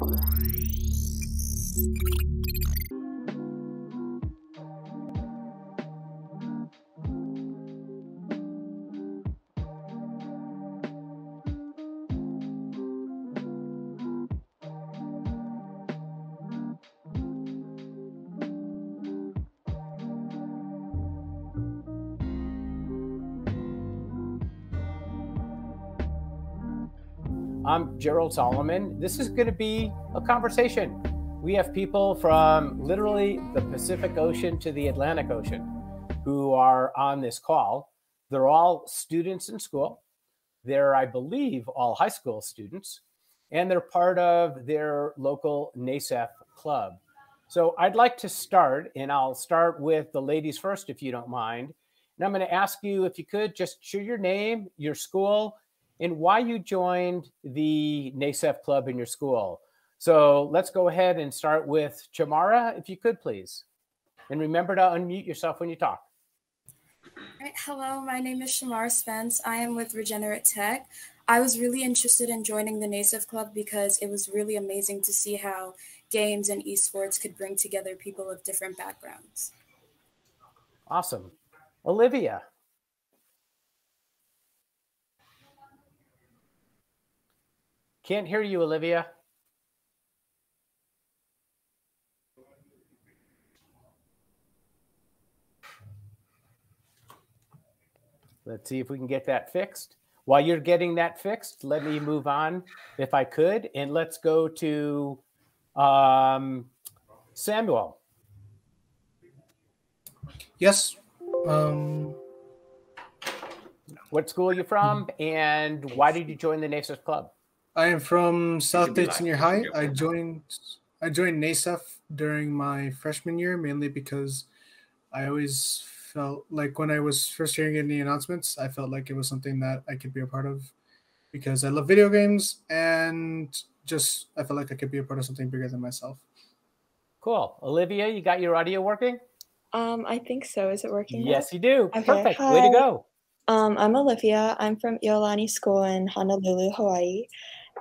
I'm Gerald Solomon. This is going to be a conversation. We have people from literally the Pacific Ocean to the Atlantic Ocean who are on this call. They're all students in school. They're, I believe, all high school students, and they're part of their local NASEF club. So I'd like to start, and I'll start with the ladies first, if you don't mind. And I'm going to ask you if you could just share your name, your school, and why you joined the NASEF club in your school. So let's go ahead and start with Chamara, if you could, please. And remember to unmute yourself when you talk. Right. Hello, my name is Shamar Spence. I am with Regenerate Tech. I was really interested in joining the NASEF club because it was really amazing to see how games and esports could bring together people of different backgrounds. Awesome. Olivia. Can't hear you, Olivia. Let's see if we can get that fixed. While you're getting that fixed, let me move on if I could. And let's go to um, Samuel. Yes. Um, what school are you from and why did you join the NASEF club? I am from South Dade Senior High. I joined I joined NASEF during my freshman year mainly because I always felt like when I was first hearing any announcements, I felt like it was something that I could be a part of because I love video games and just I felt like I could be a part of something bigger than myself. Cool. Olivia, you got your audio working? Um, I think so. Is it working? Yes, now? you do. Okay. Perfect. Hi. Way to go. Um, I'm Olivia. I'm from Iolani School in Honolulu, Hawaii.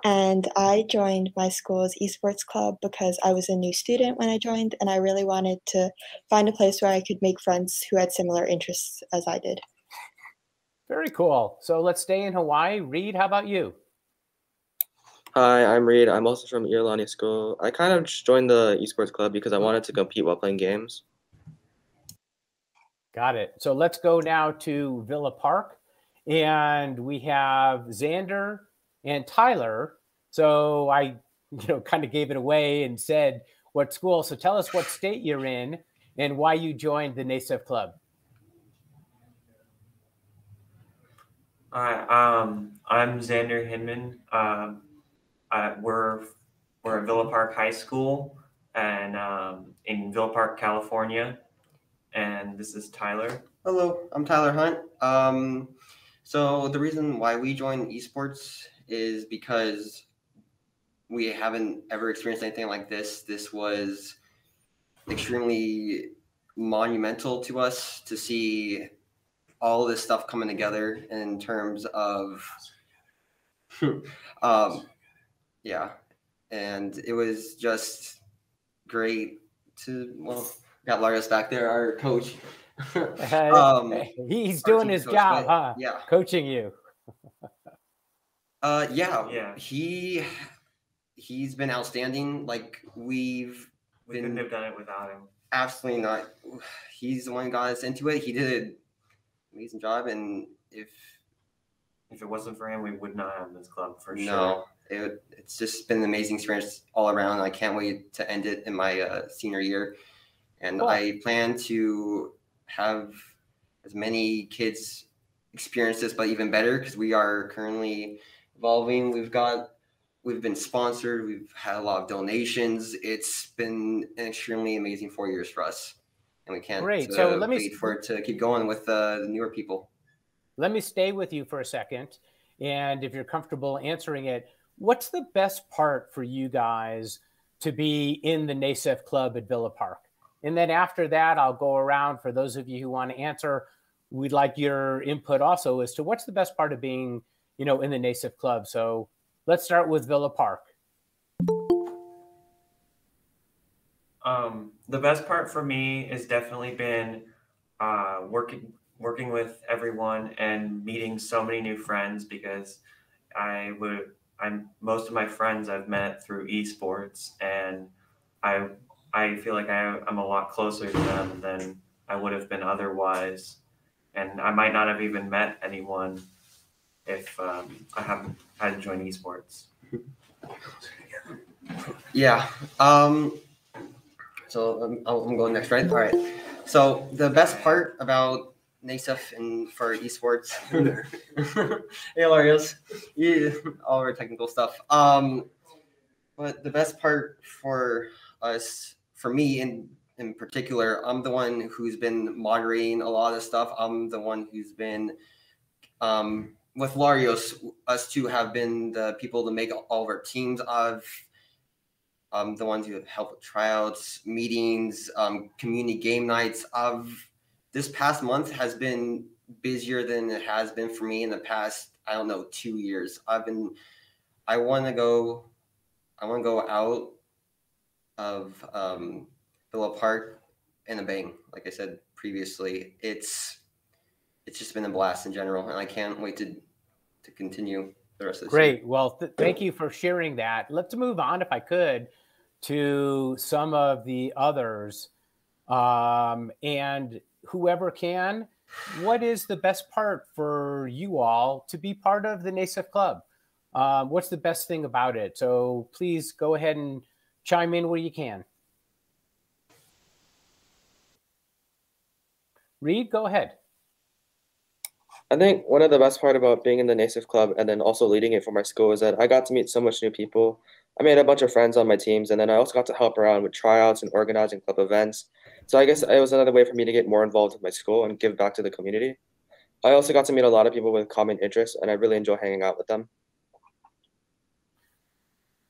And I joined my school's esports club because I was a new student when I joined, and I really wanted to find a place where I could make friends who had similar interests as I did. Very cool. So let's stay in Hawaii. Reed, how about you? Hi, I'm Reed. I'm also from Iolani School. I kind of just joined the esports club because I wanted to compete while playing games. Got it. So let's go now to Villa Park. And we have Xander, and Tyler. So I, you know, kind of gave it away and said what school. So tell us what state you're in and why you joined the NASEF club. Hi, um, I'm Xander Hinman. Um, I, we're we're at Villa Park High School and um, in Villa Park, California. And this is Tyler. Hello, I'm Tyler Hunt. Um, so the reason why we joined esports is because we haven't ever experienced anything like this. This was extremely monumental to us to see all this stuff coming together in terms of um yeah. And it was just great to well got Larios back there our coach. Um, he's doing his job huh? yeah. Coaching you uh, yeah, Yeah. He he's been outstanding. Like we've We been couldn't have done it without him. absolutely not. He's the one who got us into it. He did an amazing job, and if If it wasn't for him, we would not have this club for sure. no, it, it's just been an amazing experience all around. I can't wait to end it in my uh, senior year, and Cool. I plan to have as many kids experience this, but even better because we are currently evolving. We've got we've been sponsored. We've had a lot of donations. It's been an extremely amazing four years for us, and we can't Great. uh, So let me- wait for it to keep going with uh, the newer people. Let me stay with you for a second. And if you're comfortable answering it, what's the best part for you guys to be in the NASEF club at Villa Park? And then after that, I'll go around for those of you who want to answer. We'd like your input also as to what's the best part of being, you know, in the NASEF club. So let's start with Villa Park. Um, the best part for me has definitely been uh, working working with everyone and meeting so many new friends because I would I'm most of my friends I've met through esports and I I feel like I, I'm a lot closer to them than I would have been otherwise and I might not have even met anyone if um, I haven't had joined esports. Yeah. Um, so um, I'm going next, right? All right. So the best part about NASEF and for esports, hey Larios, yeah, all our technical stuff. Um, but the best part for us, for me in in particular, I'm the one who's been moderating a lot of stuff. I'm the one who's been um, with Larios, us two have been the people to make all of our teams. I've um, the ones who have helped with tryouts, meetings, um, community game nights. I've this past month has been busier than it has been for me in the past. I don't know two years. I've been. I want to go. I want to go out of um, Villa Park in a bang. Like I said previously, it's it's just been a blast in general, and I can't wait to to continue the rest of the Great. Season. Well, th- thank you for sharing that. Let's move on, if I could, to some of the others. Um, and whoever can, what is the best part for you all to be part of the NASEF Club? Um, what's the best thing about it? So please go ahead and chime in where you can. Reed, go ahead. I think one of the best part about being in the NASEF club and then also leading it for my school is that I got to meet so much new people. I made a bunch of friends on my teams, and then I also got to help around with tryouts and organizing club events. So I guess it was another way for me to get more involved with my school and give back to the community. I also got to meet a lot of people with common interests, and I really enjoy hanging out with them.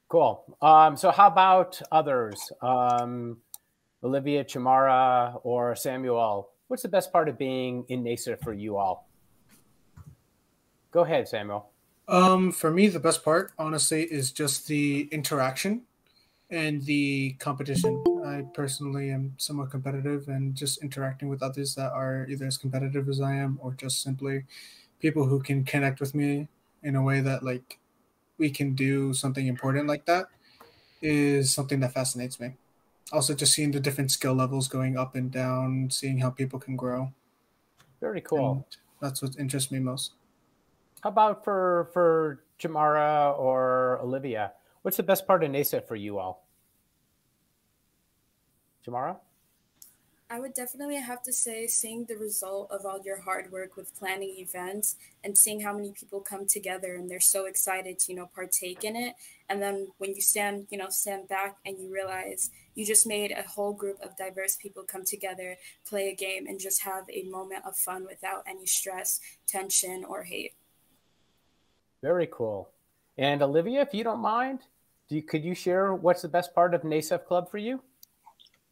Cool. Um, so how about others? Um, Olivia, Chamara, or Samuel? What's the best part of being in NASEF for you all? Go ahead, Samuel. Um, for me, the best part, honestly, is just the interaction and the competition. I personally am somewhat competitive, and just interacting with others that are either as competitive as I am, or just simply people who can connect with me in a way that like we can do something important like that is something that fascinates me. Also, just seeing the different skill levels going up and down, seeing how people can grow. Very cool. And that's what interests me most. How about for for Jamara or Olivia? What's the best part of NASEF for you all? Jamara? I would definitely have to say seeing the result of all your hard work with planning events and seeing how many people come together and they're so excited to, you know, partake in it. And then when you stand, you know, stand back and you realize you just made a whole group of diverse people come together, play a game, and just have a moment of fun without any stress, tension, or hate. Very cool. And Olivia, if you don't mind, do you, could you share what's the best part of NASEF Club for you?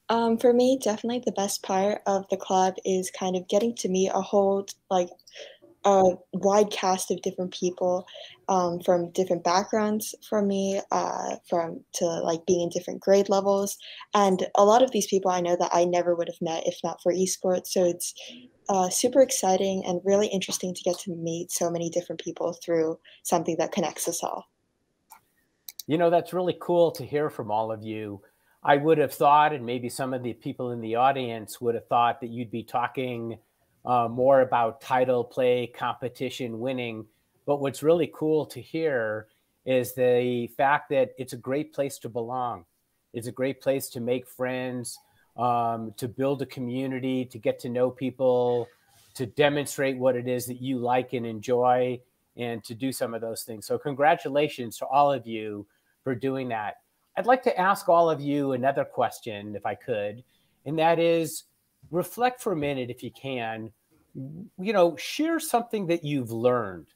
Um, for me, definitely the best part of the club is kind of getting to meet a whole like a wide cast of different people um, from different backgrounds from me, uh, from to like being in different grade levels, and a lot of these people I know that I never would have met if not for esports. So it's uh, super exciting and really interesting to get to meet so many different people through something that connects us all. You know, that's really cool to hear from all of you. I would have thought, and maybe some of the people in the audience would have thought that you'd be talking uh, more about title play, competition, winning. But what's really cool to hear is the fact that it's a great place to belong. It's a great place to make friends, um, to build a community, to get to know people, to demonstrate what it is that you like and enjoy, and to do some of those things. So, congratulations to all of you for doing that. I'd like to ask all of you another question, if I could, and that is reflect for a minute, if you can. You know, share something that you've learned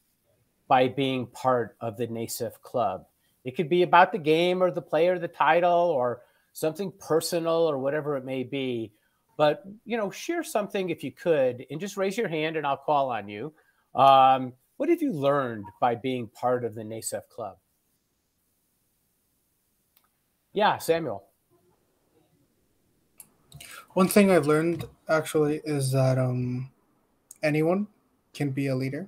by being part of the NASEF club. It could be about the game or the player, the title, or something personal or whatever it may be. But you know, share something if you could, and just raise your hand, and I'll call on you. Um, what have you learned by being part of the NASEF club? Yeah, Samuel. One thing I've learned actually is that um, anyone can be a leader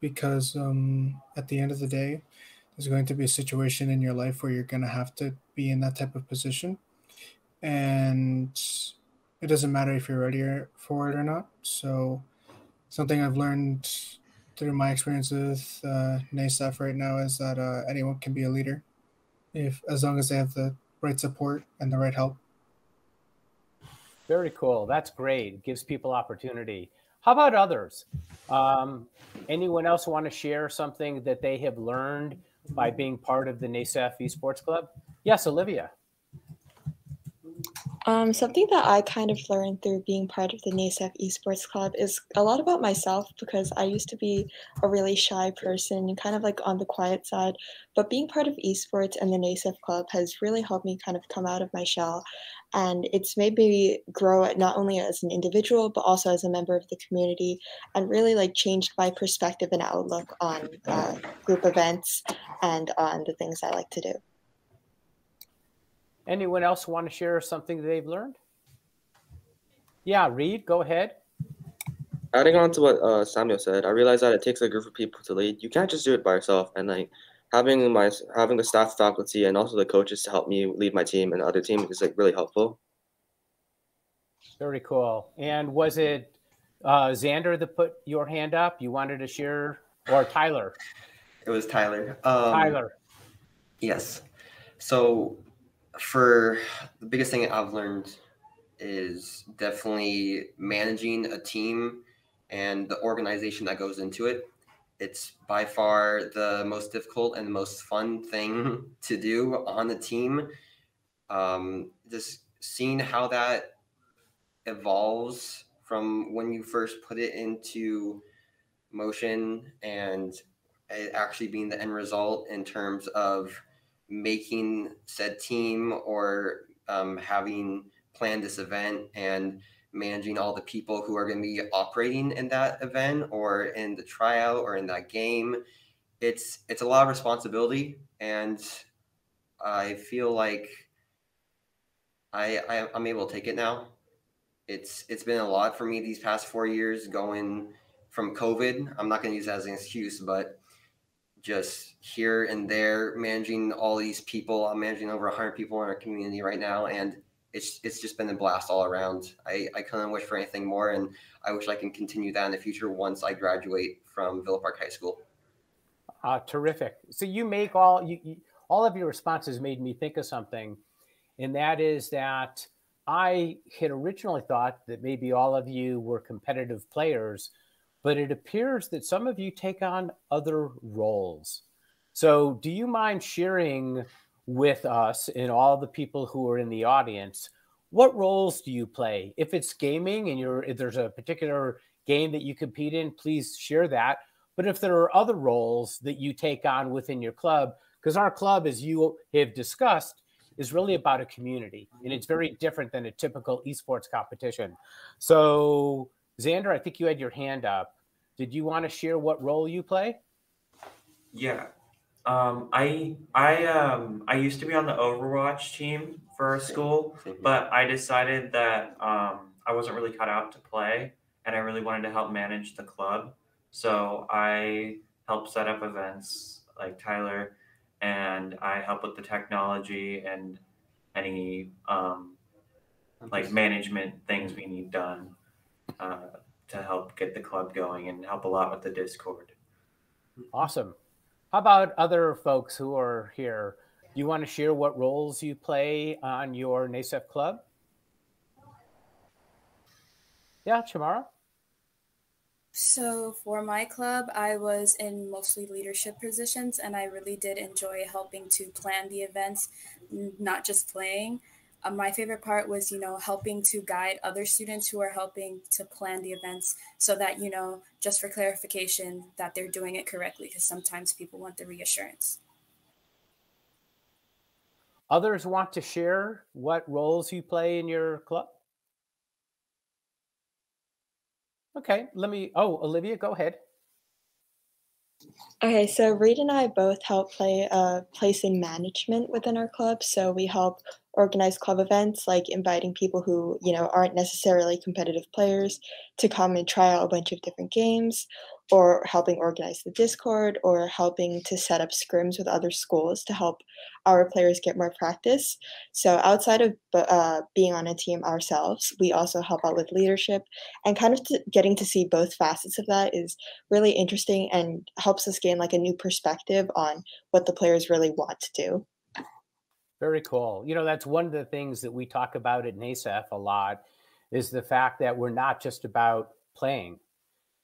because um, at the end of the day, there's going to be a situation in your life where you're going to have to be in that type of position. And it doesn't matter if you're ready for it or not. So, something I've learned through my experience with uh, NASEF right now is that uh, anyone can be a leader if as long as they have the right support and the right help. Very cool. That's great. It gives people opportunity. How about others? Um, anyone else want to share something that they have learned by being part of the NASEF Esports Club? Yes, Olivia. Um, something that I kind of learned through being part of the NASEF Esports Club is a lot about myself because I used to be a really shy person, and kind of like on the quiet side. But being part of esports and the NASEF Club has really helped me kind of come out of my shell. And it's made me grow not only as an individual, but also as a member of the community and really like changed my perspective and outlook on uh, group events and on the things I like to do. Anyone else want to share something they've learned? Yeah, Reed, go ahead. Adding on to what uh, Samuel said, I realized that it takes a group of people to lead. You can't just do it by yourself, and like having my having the staff, faculty, and also the coaches to help me lead my team and other team is like really helpful. Very cool. And was it uh, Xander that put your hand up? You wanted to share, or Tyler? It was Tyler. Um, Tyler. Yes. So for the biggest thing I've learned is definitely managing a team and the organization that goes into it. It's by far the most difficult and the most fun thing to do on the team. Um, just seeing how that evolves from when you first put it into motion and it actually being the end result in terms of making said team or um, having planned this event and managing all the people who are going to be operating in that event or in the tryout or in that game it's it's a lot of responsibility. And i feel like i, I i'm able to take it now. It's it's been a lot for me these past four years going from covid. I'm not going to use that as an excuse but just here and there managing all these people. I'm managing over 100 people in our community right now, and it's it's just been a blast all around. I, I couldn't wish for anything more, and I wish I can continue that in the future once I graduate from Villa Park High School. Uh, terrific. So you make all you, you all of your responses made me think of something, and that is that I had originally thought that maybe all of you were competitive players but it appears that some of you take on other roles. So, do you mind sharing with us and all the people who are in the audience what roles do you play? If it's gaming and you're if there's a particular game that you compete in, please share that. But if there are other roles that you take on within your club, because our club, as you have discussed, is really about a community and it's very different than a typical esports competition. So, Xander, I think you had your hand up. Did you want to share what role you play? Yeah. Um, I I um I used to be on the Overwatch team for our school, but I decided that um, I wasn't really cut out to play, and I really wanted to help manage the club. So I help set up events like Tyler, and I help with the technology and any um, like management things we need done. Uh, to help get the club going and help a lot with the Discord. Awesome. How about other folks who are here? Do you want to share what roles you play on your NASEF club? Yeah, Chamara? So, for my club, I was in mostly leadership positions, and I really did enjoy helping to plan the events, not just playing uh, my favorite part was you know helping to guide other students who are helping to plan the events so that you know just for clarification that they're doing it correctly because sometimes people want the reassurance. Others want to share what roles you play in your club? Okay let me oh olivia go ahead Okay, so Reed and I both help play a place in management within our club. So we help organize club events like inviting people who, you know, aren't necessarily competitive players to come and try out a bunch of different games or helping organize the Discord or helping to set up scrims with other schools to help our players get more practice. So outside of uh, being on a team ourselves, we also help out with leadership and kind of t- getting to see both facets of that is really interesting and helps us gain like a new perspective on what the players really want to do. Very cool. You know, that's one of the things that we talk about at NASEF a lot is the fact that we're not just about playing,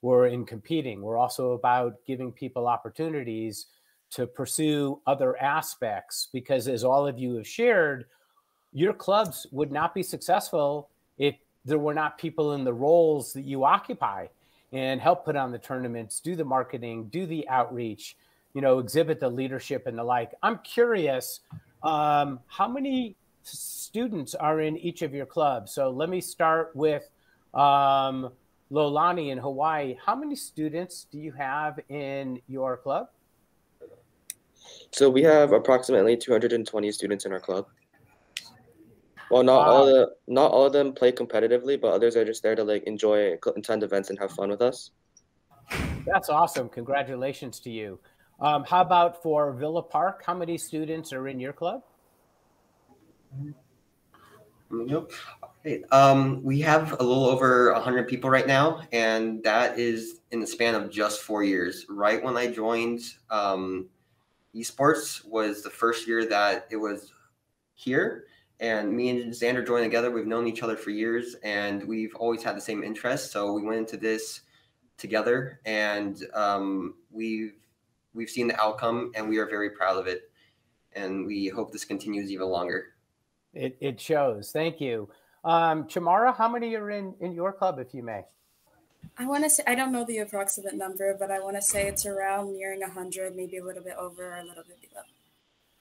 we're in competing. We're also about giving people opportunities to pursue other aspects because, as all of you have shared, your clubs would not be successful if there were not people in the roles that you occupy and help put on the tournaments, do the marketing, do the outreach, you know, exhibit the leadership and the like. I'm curious um, how many students are in each of your clubs? So let me start with um, Iolani in Hawaii. How many students do you have in your club? So we have approximately 220 students in our club. Well, not wow. all the not all of them play competitively, but others are just there to like enjoy attend events and have fun with us. That's awesome! Congratulations to you. Um, how about for Villa Park? How many students are in your club? Yep. Um, we have a little over 100 people right now, and that is in the span of just four years. Right when I joined, um, esports was the first year that it was here, and me and Xander joined together. We've known each other for years, and we've always had the same interests. So we went into this together, and um, we've we've seen the outcome and we are very proud of it. And we hope this continues even longer. It, it shows. Thank you. Um, Chamara, how many are in, in your club, if you may? I want to say, I don't know the approximate number, but I want to say it's around nearing 100, maybe a little bit over or a little bit below.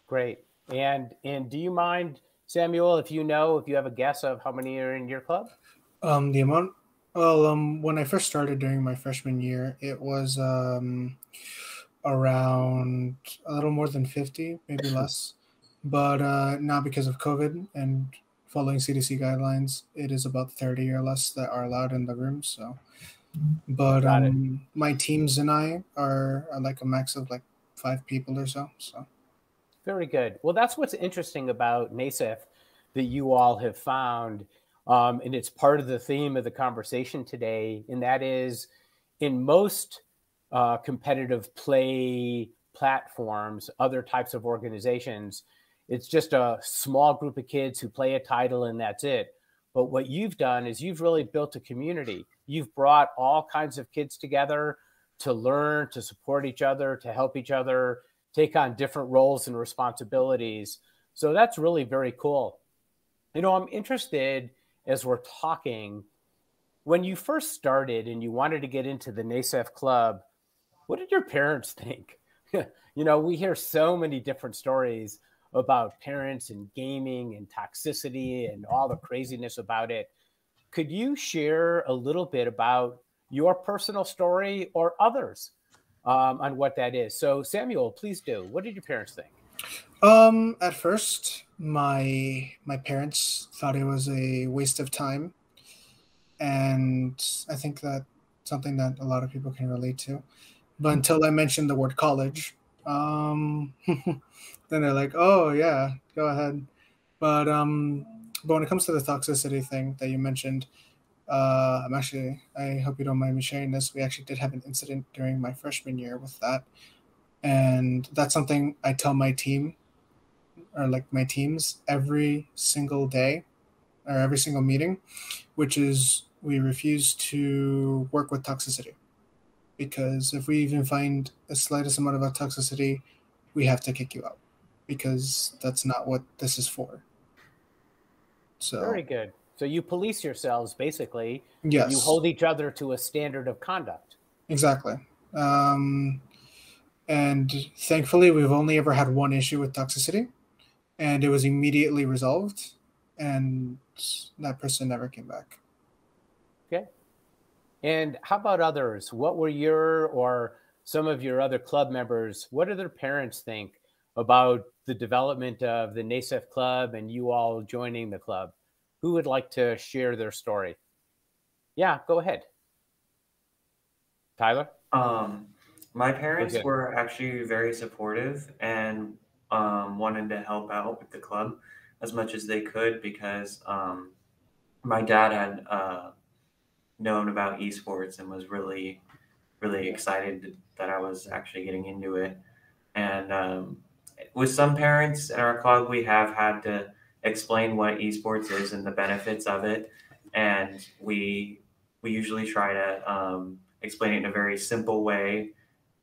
Great. And and do you mind, Samuel, if you know, if you have a guess of how many are in your club? Um, the amount, well, um, when I first started during my freshman year, it was um, around a little more than 50, maybe less. But uh, now, because of COVID and following CDC guidelines, it is about 30 or less that are allowed in the room. So, but um, my teams and I are, are like a max of like five people or so. So, very good. Well, that's what's interesting about NASEF that you all have found. Um, and it's part of the theme of the conversation today. And that is in most uh, competitive play platforms, other types of organizations. It's just a small group of kids who play a title and that's it. But what you've done is you've really built a community. You've brought all kinds of kids together to learn, to support each other, to help each other take on different roles and responsibilities. So that's really very cool. You know, I'm interested as we're talking. When you first started and you wanted to get into the NASEF club, what did your parents think? you know, we hear so many different stories about parents and gaming and toxicity and all the craziness about it. Could you share a little bit about your personal story or others um, on what that is? So, Samuel, please do. What did your parents think? Um, at first, my my parents thought it was a waste of time, and I think that something that a lot of people can relate to. But until I mentioned the word college, um, then they're like, "Oh yeah, go ahead." But um, but when it comes to the toxicity thing that you mentioned, uh, I'm actually I hope you don't mind me sharing this. We actually did have an incident during my freshman year with that, and that's something I tell my team, or like my teams every single day, or every single meeting, which is we refuse to work with toxicity because if we even find the slightest amount of toxicity, we have to kick you out because that's not what this is for. So very good. So you police yourselves basically. Yes. You hold each other to a standard of conduct. Exactly. Um, and thankfully, we've only ever had one issue with toxicity, and it was immediately resolved, and that person never came back. Okay. And how about others? What were your or some of your other club members, what do their parents think about the development of the NASEF club and you all joining the club? Who would like to share their story? Yeah, go ahead. Tyler? Um, my parents okay. were actually very supportive and um, wanted to help out with the club as much as they could because um, my dad had uh, known about esports and was really, really excited that I was actually getting into it. And um, with some parents in our club, we have had to explain what esports is and the benefits of it. And we we usually try to um, explain it in a very simple way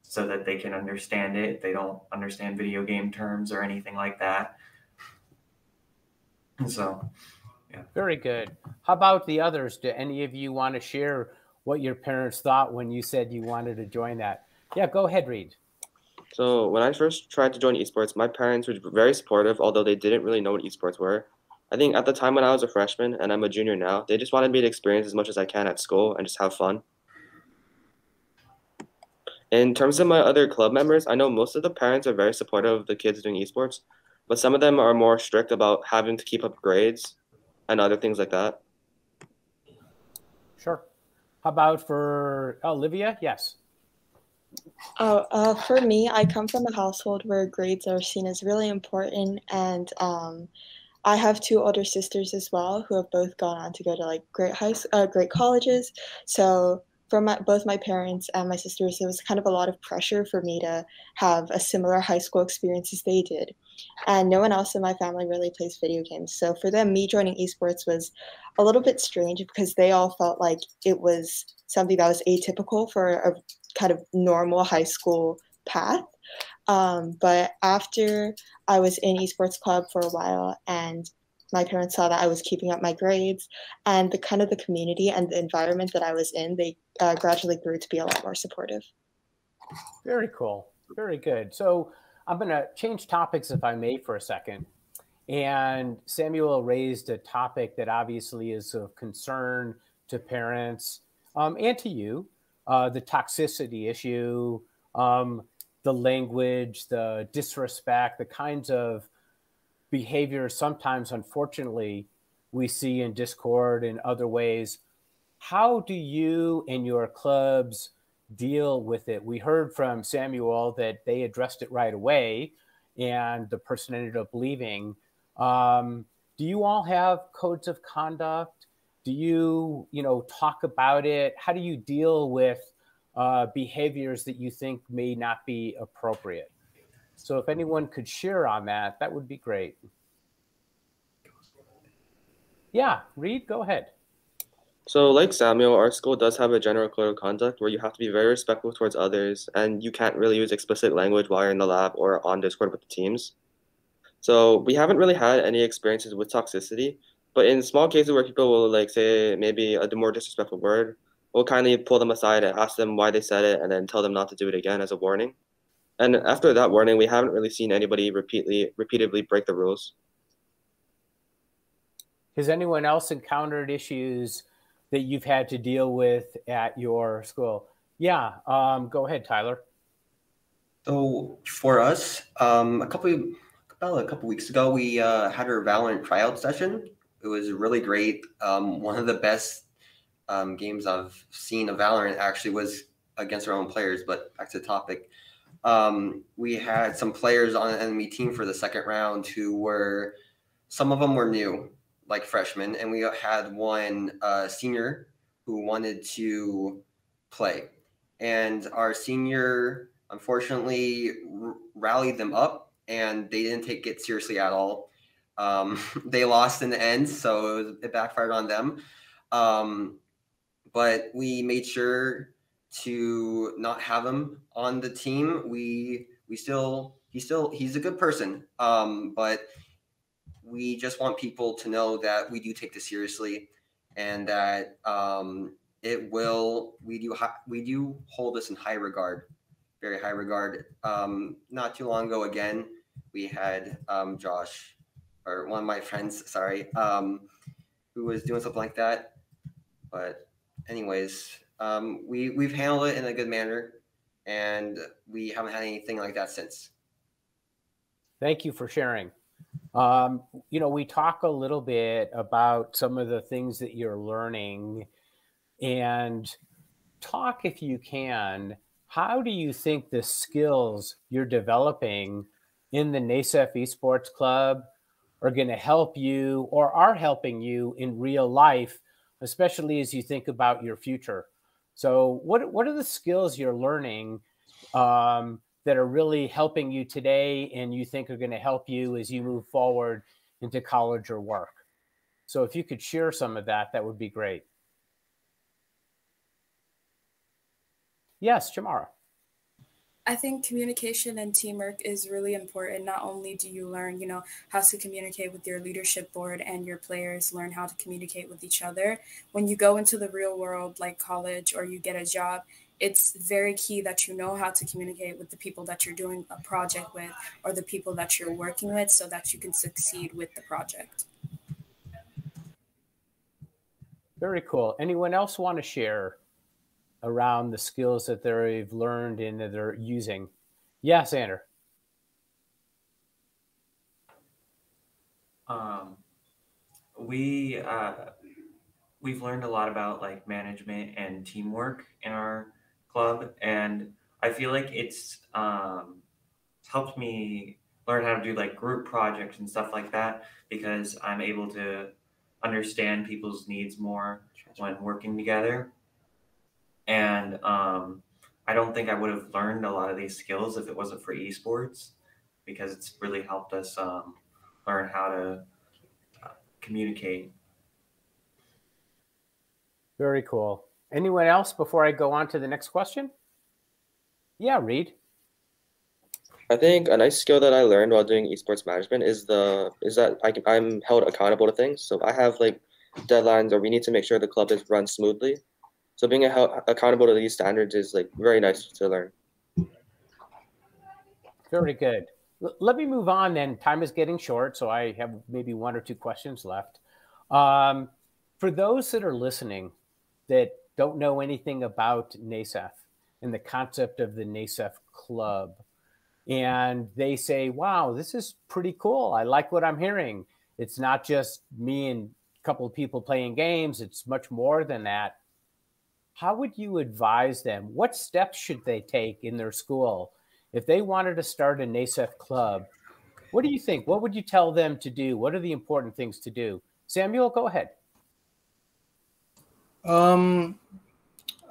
so that they can understand it. They don't understand video game terms or anything like that. So, yeah. Very good. How about the others? Do any of you want to share what your parents thought when you said you wanted to join that? Yeah, go ahead, Reed. So when I first tried to join esports, my parents were very supportive, although they didn't really know what esports were. I think at the time when I was a freshman and I'm a junior now, they just wanted me to experience as much as I can at school and just have fun. In terms of my other club members, I know most of the parents are very supportive of the kids doing esports, but some of them are more strict about having to keep up grades and other things like that. Sure. How about for Olivia? Yes. Oh, uh, for me, I come from a household where grades are seen as really important, and um, I have two older sisters as well who have both gone on to go to like great high, uh, great colleges. So from my, both my parents and my sisters, there was kind of a lot of pressure for me to have a similar high school experience as they did. And no one else in my family really plays video games. So for them, me joining esports was a little bit strange because they all felt like it was something that was atypical for a kind of normal high school path. Um, but after I was in esports club for a while and my parents saw that I was keeping up my grades and the kind of the community and the environment that I was in, they uh, gradually grew to be a lot more supportive. Very cool. Very good. So I'm going to change topics if I may for a second. And Samuel raised a topic that obviously is of concern to parents um, and to you uh, the toxicity issue, um, the language, the disrespect, the kinds of behaviors sometimes, unfortunately, we see in Discord and other ways. How do you and your clubs deal with it? We heard from Samuel that they addressed it right away and the person ended up leaving. Um, do you all have codes of conduct? Do you, you know, talk about it? How do you deal with uh, behaviors that you think may not be appropriate. So if anyone could share on that, that would be great. Yeah, Reed, go ahead. So, like Samuel, our school does have a general code of conduct where you have to be very respectful towards others, and you can't really use explicit language while you're in the lab or on Discord with the teams. So, we haven't really had any experiences with toxicity, but in small cases where people will like say maybe a more disrespectful word, we'll kindly pull them aside and ask them why they said it and then tell them not to do it again as a warning. And after that warning, we haven't really seen anybody repeatedly repeatedly break the rules. Has anyone else encountered issues that you've had to deal with at your school? Yeah, um, go ahead, Tyler. So for us, um, a couple about a couple weeks ago, we uh, had our Valorant tryout session. It was really great. Um, one of the best um, games I've seen of Valorant actually was against our own players. But back to the topic, um, we had some players on an enemy team for the second round who were some of them were new, like freshmen, and we had one uh, senior who wanted to play, and our senior unfortunately r- rallied them up, and they didn't take it seriously at all. Um, they lost in the end, so it, was, it backfired on them. Um, but we made sure to not have him on the team. We we still he's still he's a good person, um, but we just want people to know that we do take this seriously and that um, it will we do we do hold this in high regard, very high regard. Um, not too long ago, again, we had um, Josh or one of my friends, sorry, um, who was doing something like that, but anyways, um, we we've handled it in a good manner, and we haven't had anything like that since. Thank you for sharing. Um, you know, we talk a little bit about some of the things that you're learning and talk, if you can, how do you think the skills you're developing in the NASEF Esports Club are going to help you or are helping you in real life, especially as you think about your future? So, what, what are the skills you're learning um, that are really helping you today and you think are going to help you as you move forward into college or work? So, if you could share some of that, that would be great. Yes, Jamara. I think communication and teamwork is really important. Not only do you learn, you know, how to communicate with your leadership board and your players learn how to communicate with each other. When you go into the real world like college or you get a job, it's very key that you know how to communicate with the people that you're doing a project with or the people that you're working with so that you can succeed with the project. Very cool. Anyone else want to share around the skills that they've learned and that they're using? Yes, Andrew. Um, we uh, we've learned a lot about like management and teamwork in our club, and I feel like it's um, helped me learn how to do like group projects and stuff like that because I'm able to understand people's needs more when working together. And um, I don't think I would have learned a lot of these skills if it wasn't for esports because it's really helped us um, learn how to uh, communicate. Very cool. Anyone else before I go on to the next question? Yeah, Reed. I think a nice skill that I learned while doing esports management is the is that I can, I'm held accountable to things. So I have like deadlines, or we need to make sure the club is run smoothly. So being accountable to these standards is like very nice to learn. Very good. L- let me move on then. Time is getting short, so I have maybe one or two questions left. Um, for those that are listening that don't know anything about NASEF and the concept of the NASEF club, and they say, wow, this is pretty cool. I like what I'm hearing. It's not just me and a couple of people playing games, it's much more than that how would you advise them? What steps should they take in their school if they wanted to start a NASEF club? What do you think? What would you tell them to do? What are the important things to do? Samuel, go ahead. Um,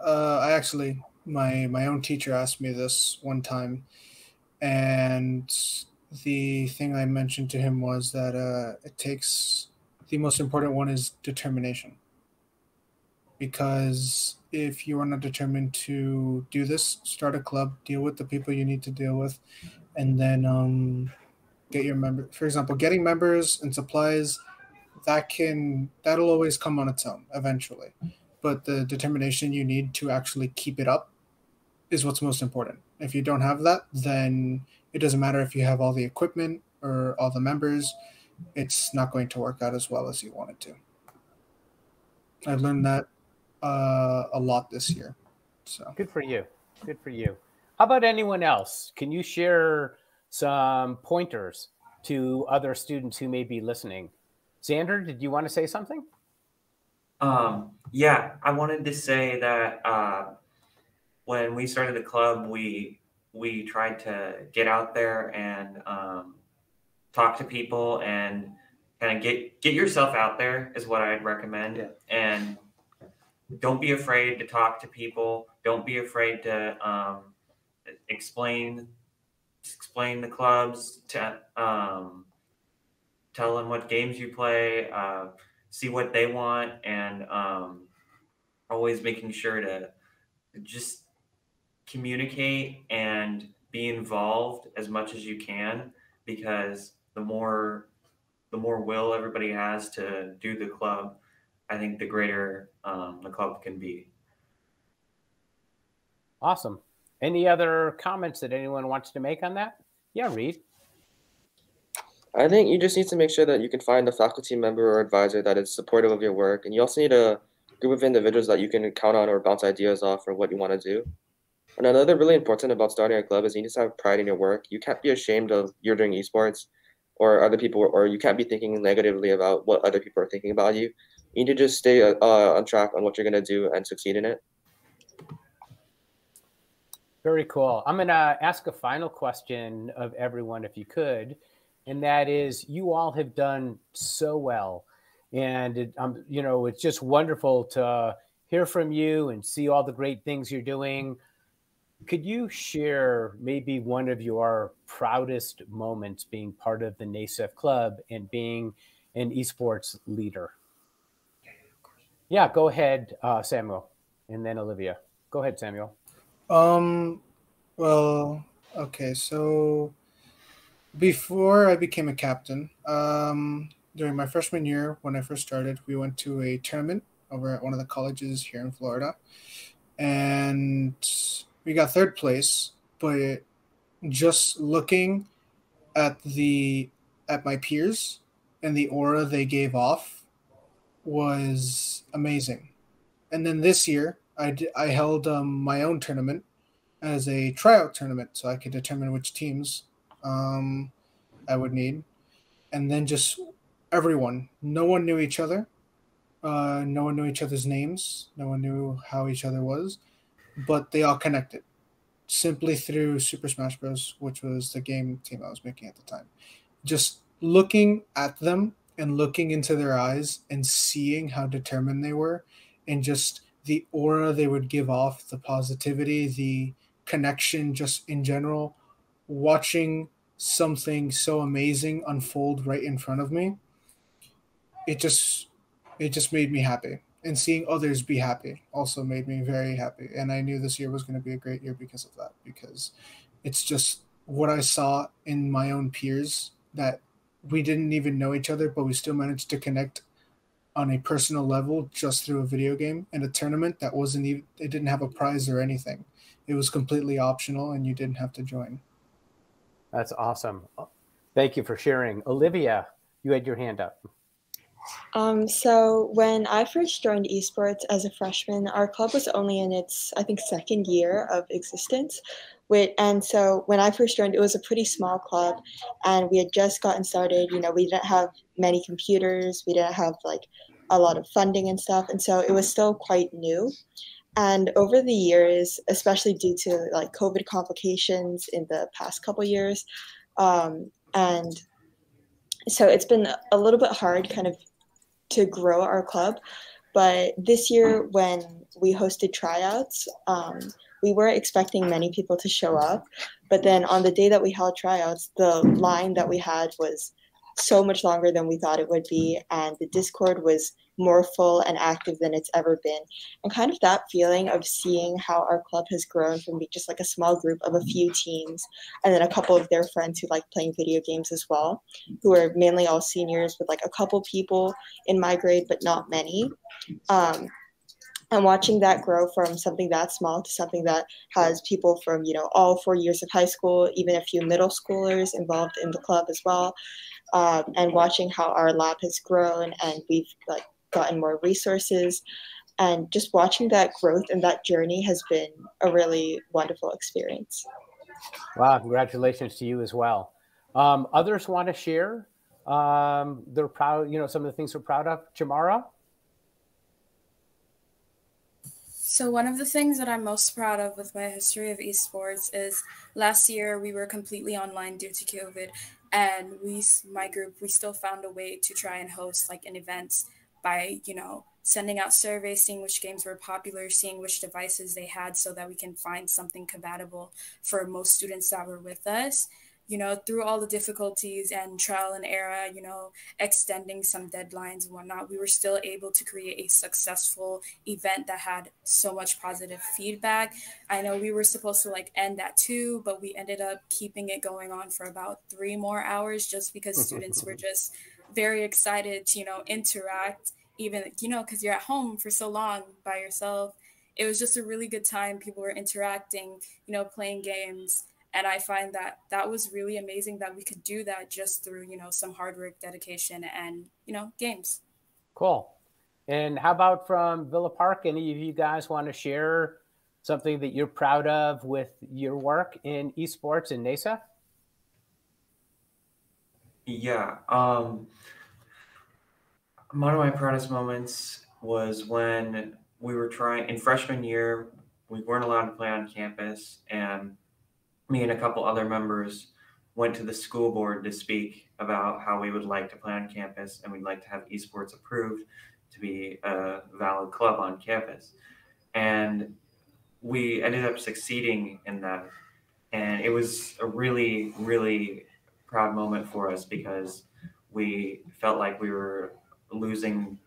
uh, I actually, my my own teacher asked me this one time, and the thing I mentioned to him was that uh, it takes the most important one is determination because if you are not determined to do this, start a club, deal with the people you need to deal with, and then um, get your member. For example, getting members and supplies that can that'll always come on its own eventually, but the determination you need to actually keep it up is what's most important. If you don't have that, then it doesn't matter if you have all the equipment or all the members. It's not going to work out as well as you want it to. I learned that uh, a lot this year. So good for you. Good for you. How about anyone else? Can you share some pointers to other students who may be listening? Xander, did you want to say something? Um, yeah, I wanted to say that uh, when we started the club, we we tried to get out there and um, talk to people and kind of get get yourself out there is what I'd recommend. Yeah. And don't be afraid to talk to people. Don't be afraid to um, explain explain the clubs. To um, tell them what games you play. Uh, see what they want, and um, always making sure to just communicate and be involved as much as you can because the more the more will everybody has to do the club I think the greater um, the club can be. Awesome. Any other comments that anyone wants to make on that? Yeah, Reed. I think you just need to make sure that you can find a faculty member or advisor that is supportive of your work, and you also need a group of individuals that you can count on or bounce ideas off for what you want to do. And another really important about starting a club is you need to have pride in your work. You can't be ashamed of you're doing esports or other people, or you can't be thinking negatively about what other people are thinking about you. You need to just stay uh, on track on what you're going to do and succeed in it. Very cool. I'm going to ask a final question of everyone, if you could, and that is: you all have done so well, and it, um, you know it's just wonderful to hear from you and see all the great things you're doing. Could you share maybe one of your proudest moments being part of the NASEF Club and being an esports leader? Yeah, go ahead, uh, Samuel, and then Olivia. Go ahead, Samuel. Um, well, okay, so before I became a captain, um, during my freshman year, when I first started, we went to a tournament over at one of the colleges here in Florida, and we got third place. But just looking at the at my peers and the aura they gave off was amazing. And then this year, I, d- I held um, my own tournament as a tryout tournament so I could determine which teams um, I would need. And then just everyone, no one knew each other. Uh, no one knew each other's names. No one knew how each other was, but they all connected simply through Super Smash Bros., which was the game team I was making at the time. Just looking at them and looking into their eyes and seeing how determined they were and just the aura they would give off, the positivity, the connection, just in general, watching something so amazing unfold right in front of me, it just it just made me happy. And seeing others be happy also made me very happy. And I knew this year was going to be a great year because of that, because it's just what I saw in my own peers that we didn't even know each other, but we still managed to connect on a personal level just through a video game and a tournament that wasn't even it didn't have a prize or anything. It was completely optional and you didn't have to join. That's awesome. Thank you for sharing. Olivia, you had your hand up. Um, so when I first joined esports as a freshman, our club was only in its, I think, second year of existence. With, and so when I first joined, it was a pretty small club, and we had just gotten started. You know, we didn't have many computers, we didn't have like a lot of funding and stuff, and so it was still quite new. And over the years, especially due to like COVID complications in the past couple years, um, and so it's been a little bit hard, kind of, to grow our club. But this year, when we hosted tryouts, um, we weren't expecting many people to show up. But then on the day that we held tryouts, the line that we had was so much longer than we thought it would be. And the Discord was more full and active than it's ever been. And kind of that feeling of seeing how our club has grown from just like a small group of a few teams and then a couple of their friends who like playing video games as well, who are mainly all seniors with like a couple people in my grade, but not many. Um, and watching that grow from something that small to something that has people from you know all four years of high school even a few middle schoolers involved in the club as well um, and watching how our lab has grown and we've like gotten more resources. And just watching that growth and that journey has been a really wonderful experience. Wow congratulations to you as well. Um, others want to share um, they're proud you know some of the things they're proud of. Jamara So, one of the things that I'm most proud of with my history of esports is last year we were completely online due to COVID, and we, my group, we still found a way to try and host like an events by, you know, sending out surveys, seeing which games were popular, seeing which devices they had so that we can find something compatible for most students that were with us you know, through all the difficulties and trial and error, you know, extending some deadlines and whatnot, we were still able to create a successful event that had so much positive feedback. I know we were supposed to like end at two, but we ended up keeping it going on for about three more hours just because students were just very excited to, you know, interact, even, you know, because you're at home for so long by yourself. It was just a really good time. People were interacting, you know, playing games and i find that that was really amazing that we could do that just through you know some hard work dedication and you know games. Cool. And how about from villa park? Any of you guys want to share something that you're proud of with your work in esports in NASEF? Yeah. Um, one of my proudest moments was when we were trying in freshman year, we weren't allowed to play on campus, and me and a couple other members went to the school board to speak about how we would like to play on campus and we'd like to have esports approved to be a valid club on campus. And we ended up succeeding in that. And it was a really, really proud moment for us because we felt like we were losing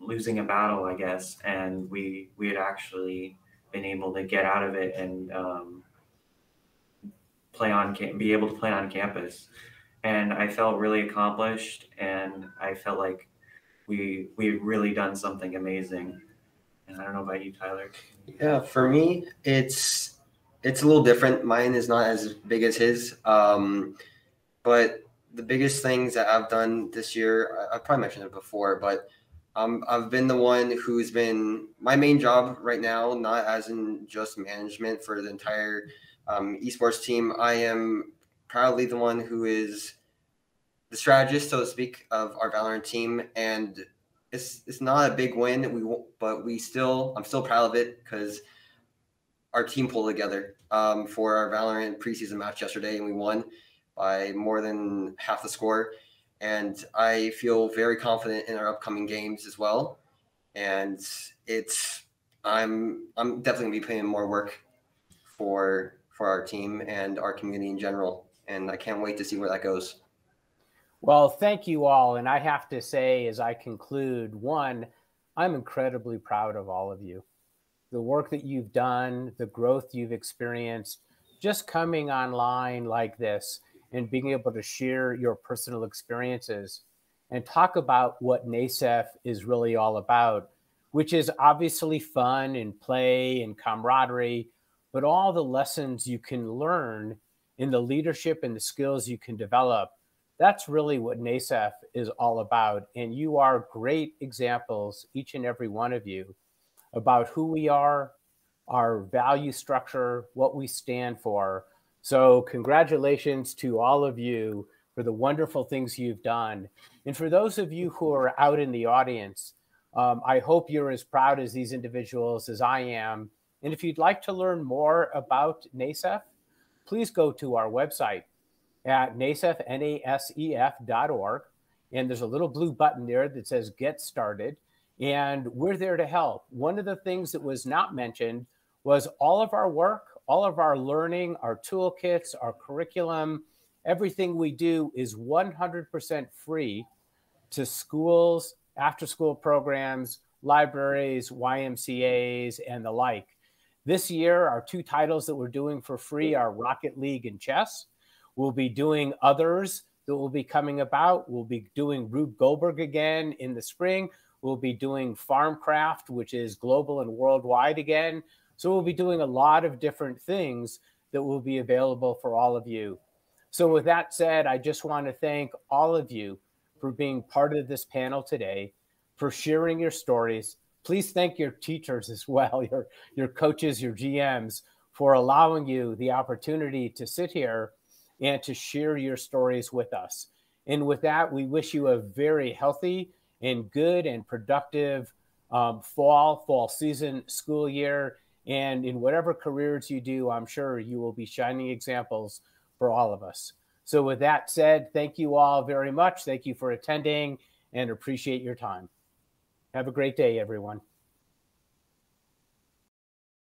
losing a battle, I guess, and we we had actually been able to get out of it and um, play on be able to play on campus. And I felt really accomplished, and I felt like we we really done something amazing. And I don't know about you, Tyler. Yeah, for me, it's it's a little different. Mine is not as big as his. Um, but the biggest things that I've done this year, I, I probably mentioned it before, but um, I've been the one who's been my main job right now, not as in just management for the entire um, esports team. I am proudly the one who is the strategist, so to speak, of our Valorant team, and it's it's not a big win. We but we still I'm still proud of it because our team pulled together um, for our Valorant preseason match yesterday, and we won by more than half the score. And I feel very confident in our upcoming games as well. And it's I'm I'm definitely gonna be putting in more work for for our team and our community in general. And I can't wait to see where that goes. Well, thank you all. And I have to say, as I conclude, one, I'm incredibly proud of all of you. The work that you've done, the growth you've experienced, just coming online like this and being able to share your personal experiences and talk about what NASEF is really all about, which is obviously fun and play and camaraderie, but all the lessons you can learn in the leadership and the skills you can develop. That's really what NASEF is all about. And you are great examples, each and every one of you, about who we are, our value structure, what we stand for, so, congratulations to all of you for the wonderful things you've done. And for those of you who are out in the audience, um, I hope you're as proud as these individuals as I am. And if you'd like to learn more about NASEF, please go to our website at NASEF, N-A-S-E-F.org. And there's a little blue button there that says Get Started. And we're there to help. One of the things that was not mentioned was all of our work, all of our learning, our toolkits, our curriculum, everything we do is 100% free to schools, after school programs, libraries, YMCAs, and the like. This year, our two titles that we're doing for free are Rocket League and chess. We'll be doing others that will be coming about. We'll be doing Rube Goldberg again in the spring. We'll be doing Farmcraft, which is global and worldwide again. So we'll be doing a lot of different things that will be available for all of you. So with that said, I just want to thank all of you for being part of this panel today, for sharing your stories. Please thank your teachers as well, your, your coaches, your GMs, for allowing you the opportunity to sit here and to share your stories with us. And with that, we wish you a very healthy and good and productive um, fall, fall season, school year. And in whatever careers you do, I'm sure you will be shining examples for all of us. So, with that said, thank you all very much. Thank you for attending and appreciate your time. Have a great day, everyone.